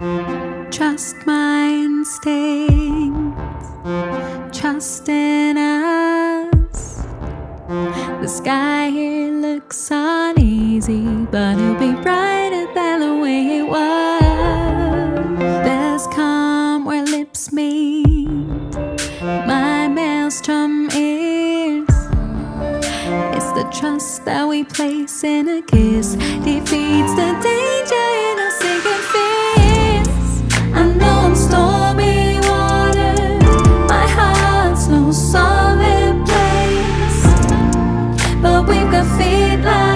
Trust my instincts, trust in us. The sky here looks uneasy, but it'll be brighter than the way it was. There's calm where lips meet, my maelstrom is. It's the trust that we place in a kiss defeats the day. goodbye.